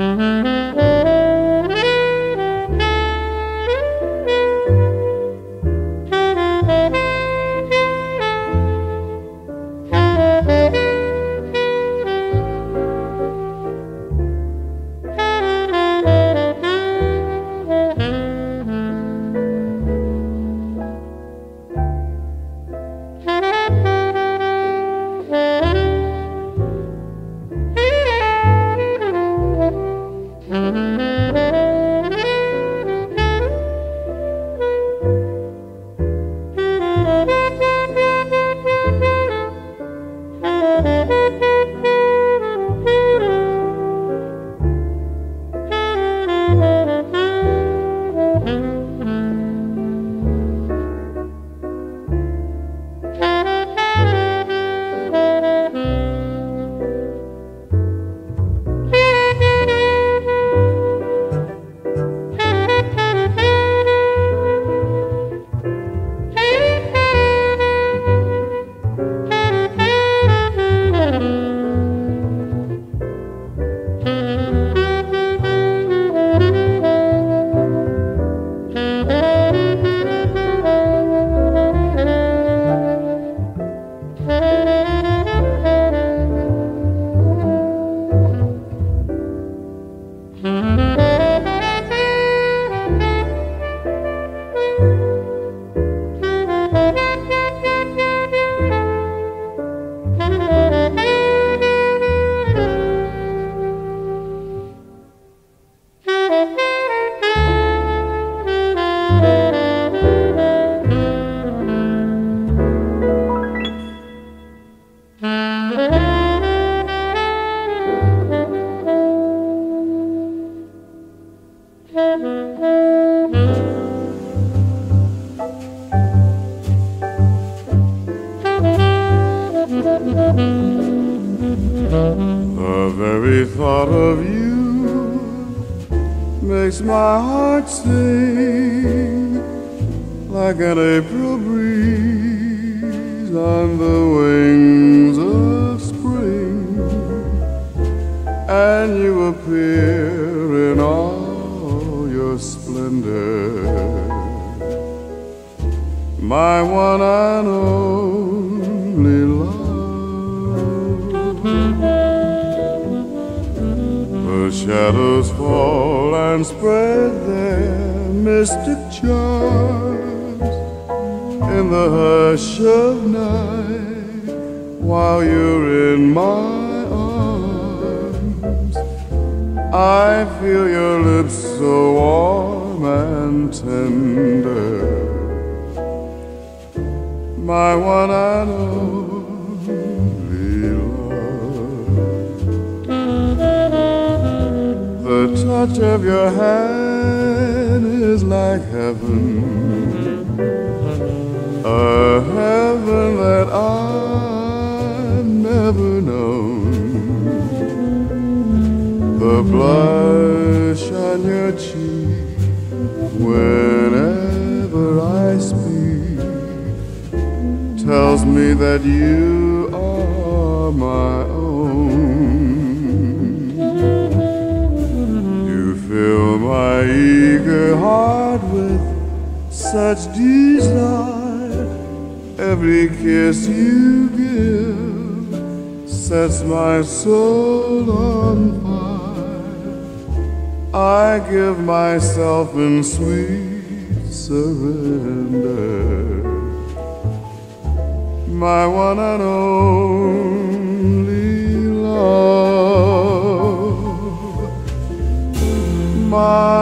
Mm-hmm. The very thought of you makes my heart sing like an April breeze on the wings of spring, and you appear in all your splendor, my one and only shadows fall and spread their mystic charms in the hush of night while you're in my arms. I feel your lips so warm and tender, my one and only touch of your hand is like heaven, a heaven that I've never known. The blush on your cheek whenever I speak tells me that you that's desire. Every kiss you give sets my soul on fire. I give myself in sweet surrender. My one and only love. My